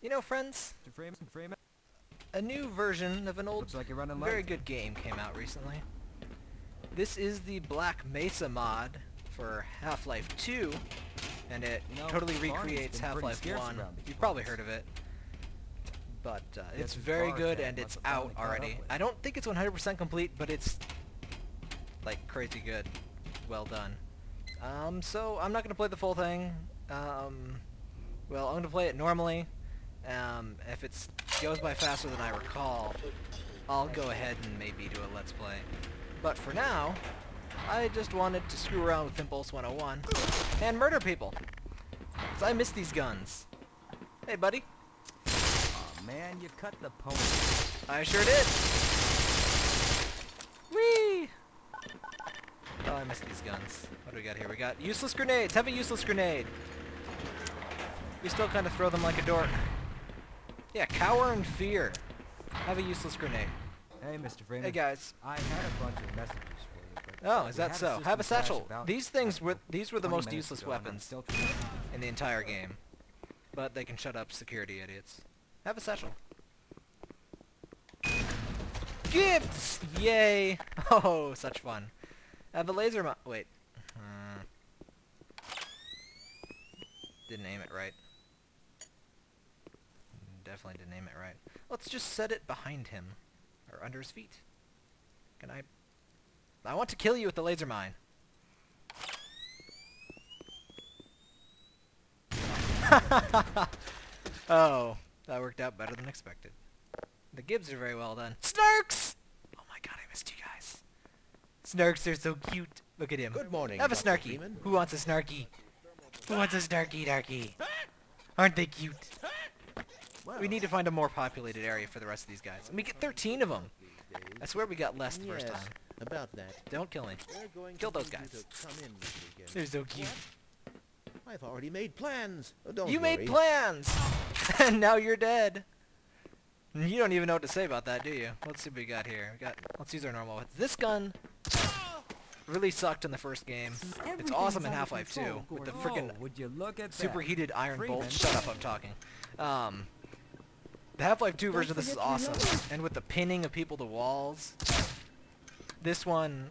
You know, friends, Mr. Freeman, Freeman. a new version of an old, like very good game came out recently. This is the Black Mesa mod for Half-Life 2, and it totally recreates Half-Life 1. You've probably heard of it. But uh, it's very good and it's out finally caught up already. I don't think it's 100% complete, but it's like crazy good. Well done. Um, so I'm not going to play the full thing. Um, well, I'm going to play it normally. Um, if it goes by faster than I recall, I'll go ahead and maybe do a let's play. But for now, I just wanted to screw around with Impulse 101 and murder people. 'Cause I miss these guns. Hey, buddy. Aw, man, you cut the pony. I sure did. Whee! Oh, I miss these guns. What do we got here? We got useless grenades. Have a useless grenade. We still kind of throw them like a dork. Yeah, cower in fear. Have a useless grenade. Hey, Mr. Freeman. Hey guys. I had a bunch of messages for you, but Oh, is that so? Have a satchel. These things were these were the most useless weapons in the entire game. But they can shut up security idiots. Have a satchel. Gifts! Yay! Oh, such fun. Have a laser mo- wait. Hmm. Didn't aim it right. Definitely didn't name it right. Let's just set it behind him. Or under his feet. Can I... I want to kill you with the laser mine. oh, that worked out better than expected. The gibs are very well done. Snarks! Oh my god, I missed you guys. Snarks are so cute. Look at him. Good morning, Have a Dr. snarky. Freeman. Who wants a snarky? Who wants a snarky darky? Aren't they cute? We need to find a more populated area for the rest of these guys. And we get 13 of them. I swear we got less the first time. about that. Don't kill me. Going Kill those guys. to come in this weekend. They're so cute. I've already made plans. Oh, don't You made plans! and now you're dead. You don't even know what to say about that, do you? Let's see what we got here. We got. Let's use our normal weapons. This gun really sucked in the first game. It's awesome in Half-Life 2 with the freaking Oh, would you look at that? superheated iron Freeman. bolts. Shut up, I'm talking. Um, the Half-Life 2 version of this is awesome, and with the pinning of people to walls. This one,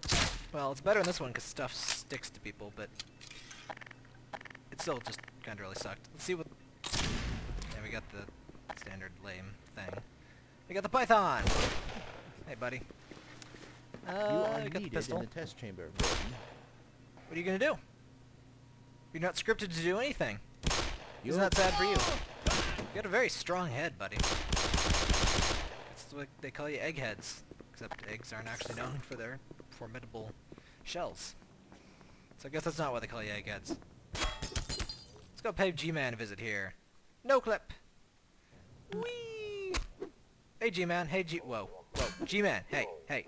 well, it's better in this one because stuff sticks to people, but it still just kind of really sucked. Let's see what. Yeah, we got the standard lame thing. We got the Python. Hey, buddy. Uh, You are we got the needed pistol. in the test chamber. What are you gonna do? You're not scripted to do anything. You Isn't that sad for you? You got a very strong head, buddy. That's what they call you eggheads. Except eggs aren't actually known for their formidable shells. So I guess that's not why they call you eggheads. Let's go pay G-Man a visit here. No clip. Whee! Hey G-Man, hey G- whoa, whoa, G-Man, hey, hey.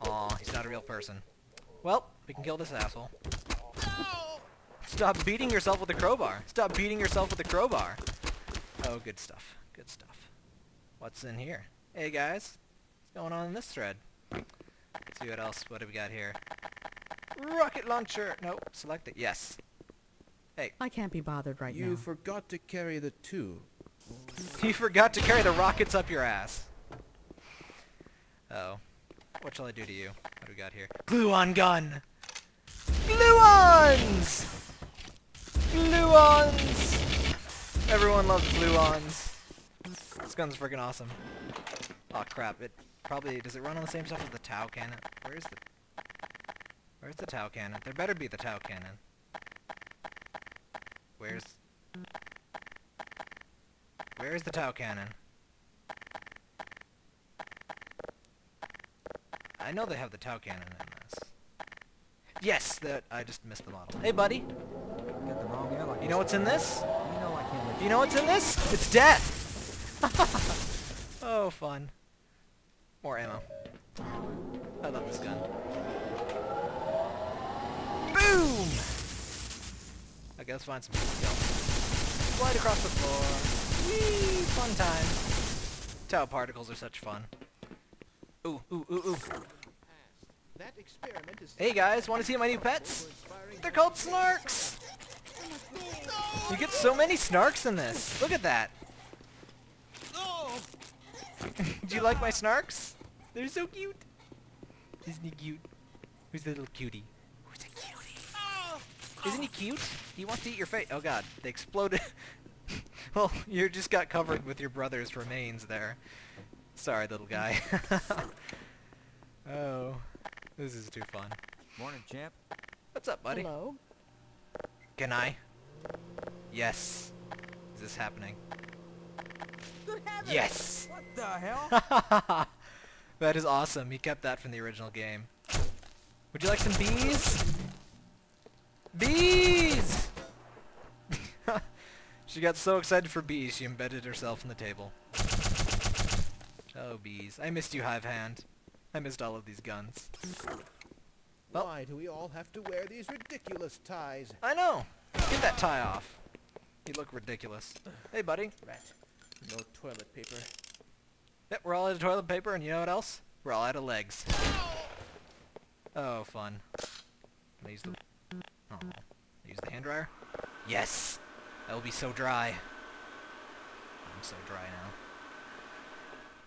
Aw, he's not a real person. Well, we can kill this asshole. Stop beating yourself with a crowbar. Stop beating yourself with a crowbar. Oh, good stuff. Good stuff. What's in here? Hey guys, what's going on in this thread? Let's see what else. What do we got here? Rocket launcher. Nope. Select it. Yes. Hey. I can't be bothered right You now. You forgot to carry the two. You forgot to carry the rockets up your ass. oh. What shall I do to you? What do we got here? Gluon gun! Gluons! Gluons! Everyone loves gluons. This gun's freaking awesome. Oh crap, it probably, does it run on the same stuff as the Tau cannon? Where's the, where's the Tau cannon? There better be the Tau cannon. Where's, where's the Tau cannon? I know they have the Tau cannon in this. Yes, that I just missed the model. Hey, buddy. Get the wrong air like You know what's in this? You know I can't let You know what's in this? It's death. oh, fun. More ammo. I love this gun. Boom! Okay, let's find some skill. Slide across the floor. Whee! Fun time. Tau particles are such fun. Ooh, ooh, ooh, ooh. That experiment is Hey guys, want to see my new pets? They're called Snarks! You get so many snarks in this. Look at that. Do you like my snarks? They're so cute. Isn't he cute? Who's the little cutie? Who's a cutie? Isn't he cute? He wants to eat your face. Oh god, they exploded. well, you just got covered with your brother's remains there. Sorry, little guy. oh, this is too fun. Morning, champ. What's up, buddy? Hello? Can I? Yes. Is this happening? Good heavens! Yes! What the hell? that is awesome. He kept that from the original game. Would you like some bees? Bees! she got so excited for bees, she embedded herself in the table. Oh, bees. I missed you, Hive Hand. I missed all of these guns. Well- Why do we all have to wear these ridiculous ties? I know! Get that tie off. You look ridiculous. Hey, buddy. Rat. No toilet paper. Yep, we're all out of toilet paper, and you know what else? We're all out of legs. Oh, fun. Can I use the... Oh, use the hand dryer? Yes! That will be so dry. I'm so dry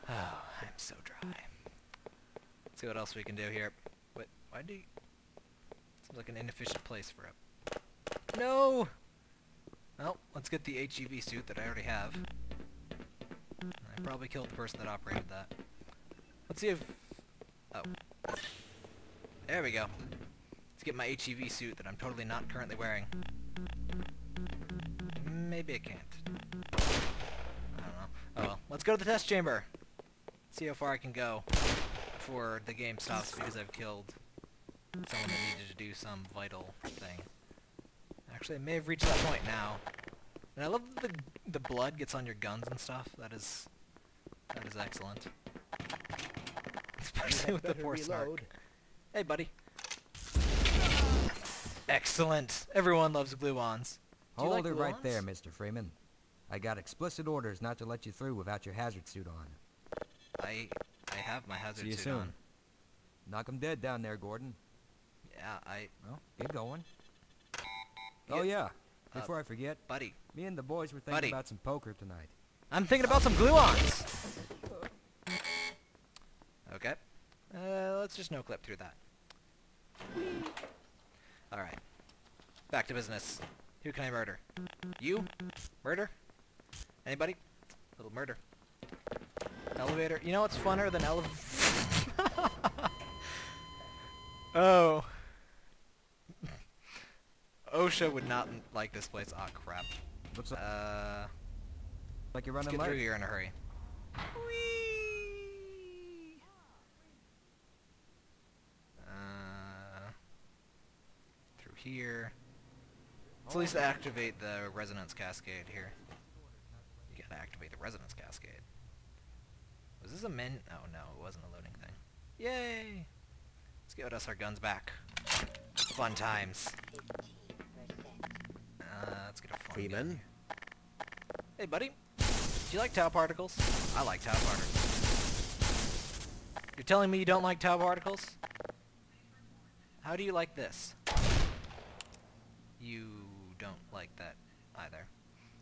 now. Oh, I'm so dry. Let's see what else we can do here. What? Why do you... Seems like an inefficient place for it. No! Let's get the HEV suit that I already have. I probably killed the person that operated that. Let's see if... Oh. There we go. Let's get my HEV suit that I'm totally not currently wearing. Maybe I can't. I don't know. Oh well. Let's go to the test chamber. See how far I can go before the game stops because I've killed someone that needed to do some vital thing. Actually, I may have reached that point now. And I love that the, the blood gets on your guns and stuff. That is... That is excellent. Especially with the poor reload. snark. Hey, buddy. Excellent. Everyone loves gluons. Hold like it right there, Mr. Freeman. I got explicit orders not to let you through without your hazard suit on. I I have my hazard See you suit soon. on. Knock 'em dead down there, Gordon. Yeah, I Well, get going. Yeah, Oh yeah. Uh, Before I forget, buddy. me and the boys were thinking buddy. about some poker tonight. I'm thinking about some gluons. Okay. Uh, let's just no clip through that. All right. Back to business. Who can I murder? You? Murder? Anybody? Little murder. Elevator. You know what's funner than elevator? oh. OSHA would not like this place. Oh crap. Looks like, Uh, like you're let's running get through here in a hurry. Uh, through here. Let's at least activate the resonance cascade here. You gotta activate the resonance cascade. Was this a men? Oh no, it wasn't a loading thing. Yay! Let's get us our guns back. Fun times. Let's get a fun gun Hey, buddy. Do you like tau particles? I like tau particles. You're telling me you don't like tau particles? How do you like this? You don't like that either.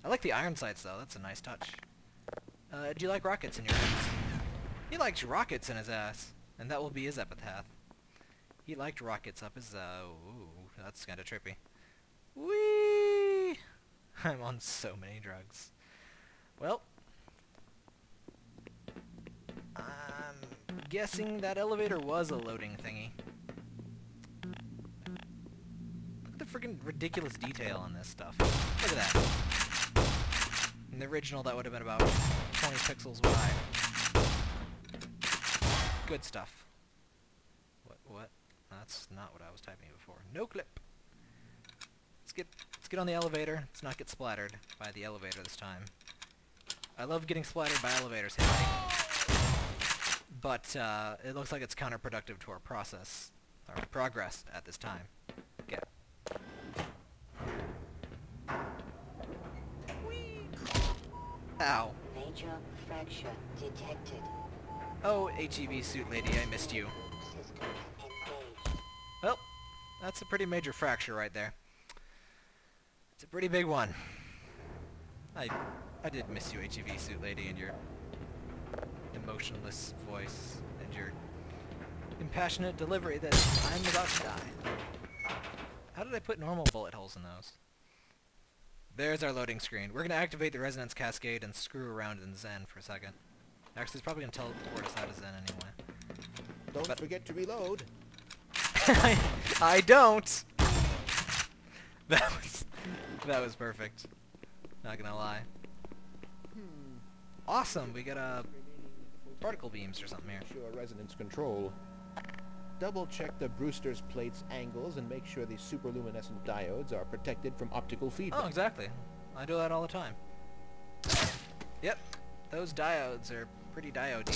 I like the iron sights though, that's a nice touch. Uh, do you like rockets in your ass? He likes rockets in his ass, and that will be his epitaph. He liked rockets up his, uh, ooh, that's kinda trippy. Whee! I'm on so many drugs. Well, I'm guessing that elevator was a loading thingy. Look at the freaking ridiculous detail on this stuff. Look at that. In the original, that would have been about 20 pixels wide. Good stuff. What? What? That's not what I was typing before. No clip. Let's get get on the elevator. Let's not get splattered by the elevator this time. I love getting splattered by elevators hitting. But uh, it looks like it's counterproductive to our process, our progress at this time. Get. Ow. Major fracture detected. Oh, HEV suit lady, I missed you. Well, that's a pretty major fracture right there. It's a pretty big one. I I did miss you, HEV suit lady, and your emotionless voice and your impassionate delivery that I'm about to die. How did I put normal bullet holes in those? There's our loading screen. We're gonna activate the resonance cascade and screw around in Xen for a second. Actually, it's probably gonna teleport us out of Xen anyway. Don't But- forget to reload. I, I don't. That was that was perfect. Not gonna lie. Awesome. We got a particle beams or something here. Sure resonance control. Double check the Brewster's plate's angles and make sure the superluminescent diodes are protected from optical feedback. Oh, exactly. I do that all the time. Yep. Those diodes are pretty diode.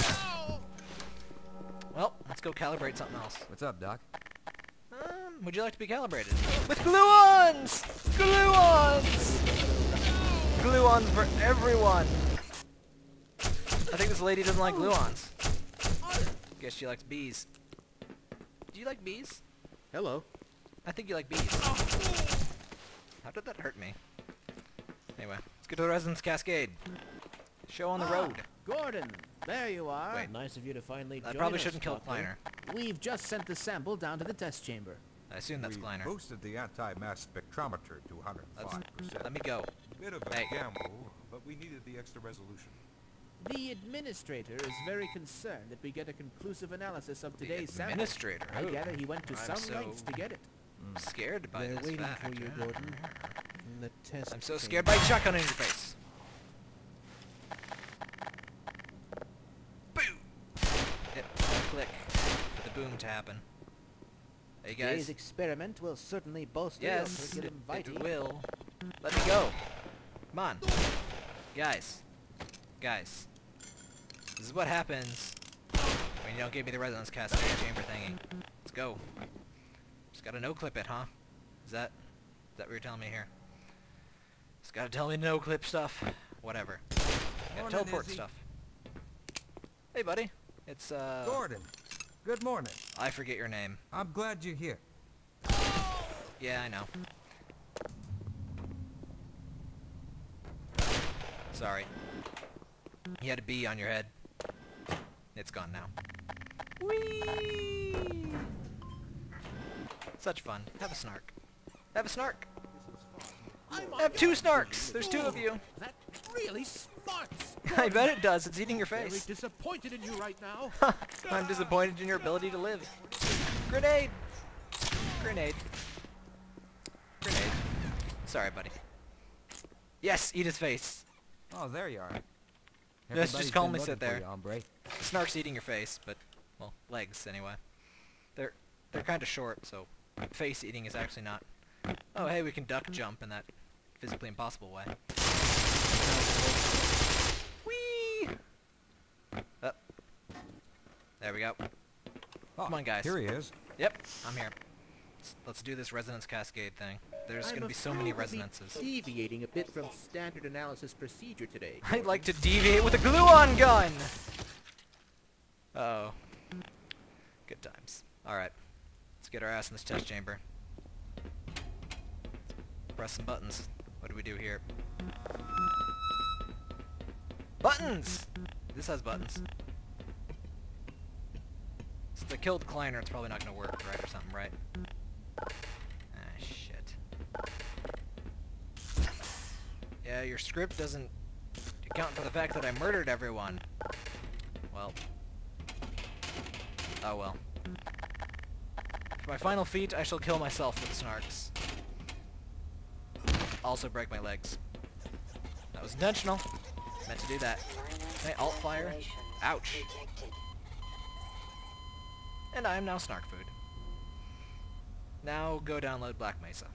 Well, let's go calibrate something else. What's up, Doc? Um, would you like to be calibrated? With gluons! Gluons! Gluons for everyone! I think this lady doesn't like gluons. Guess she likes bees. Do you like bees? Hello. I think you like bees. How did that hurt me? Anyway, let's get to the Resonance Cascade. Show on the ah, road. Gordon, there you are. Wait. Nice of you to finally I join probably us, shouldn't kill Doctor. Kleiner. We've just sent the sample down to the test chamber. I assume that's we boosted the anti-mass spectrometer to 105%. let me go. Bit of a Hey. gamble, but we needed the extra resolution. The administrator is very concerned that we get a conclusive analysis of The today's sample. administrator. I gather he went to I'm some so- lengths to get it. I'm scared by They're this waiting fact. for you. Gordon. The test I'm so scared by shotgun in your face. Boom! Hit click for the boom to happen. Hey Today's experiment will certainly bolster Yes, your it, curriculum vitae. it will. Let me go. Come on. Guys. Guys. This is what happens when you don't give me the resonance cascade chamber thingy. Let's go. Just gotta no clip it, huh? Is that is that what you're telling me here? Just gotta tell me no clip stuff. Whatever. Yeah, Morning, teleport Izzy. stuff. Hey buddy. It's uh Gordon. Good morning. I forget your name. I'm glad you're here. Yeah, I know. Sorry. You had a bee on your head. It's gone now. Whee! Such fun. Have a snark. Have a snark. I'm Have two snarks. There's two of you. That really smarts. I bet it does. It's eating your face. disappointed in you right now. I'm disappointed in your ability to live. Grenade! Grenade. Grenade. Sorry, buddy. Yes, eat his face. Oh, there you are. Let's just calmly sit there. you. Snark's eating your face, but well, legs anyway. They're they're kind of short, so face eating is actually not. Oh, hey, we can duck jump in that physically impossible way. Whee! Up. There we go. Oh, Come on, guys. Here he is. Yep, I'm here. Let's, let's do this resonance cascade thing. There's gonna be so many afraid we'll resonances. Deviating a bit from standard analysis procedure today. I'd like to deviate with a gluon gun! Uh oh. Good times. Alright. Let's get our ass in this test chamber. Press some buttons. What do we do here? Buttons! This has buttons. Since I killed Kleiner, it's probably not gonna work, right? Or something, right? Ah, shit. Yeah, your script doesn't account for the fact that I murdered everyone. Well. Oh well. For my final feat, I shall kill myself with snarks. Also break my legs. That was intentional. Meant to do that. I alt fire? Ouch. And I am now snark food. Now go download Black Mesa.